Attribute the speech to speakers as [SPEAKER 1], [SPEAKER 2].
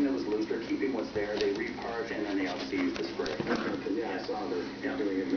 [SPEAKER 1] everything that was loose, they're keeping what's there, they repark, and then they obviously use the spray.
[SPEAKER 2] Yeah, I saw they're
[SPEAKER 1] Yeah.
[SPEAKER 2] doing it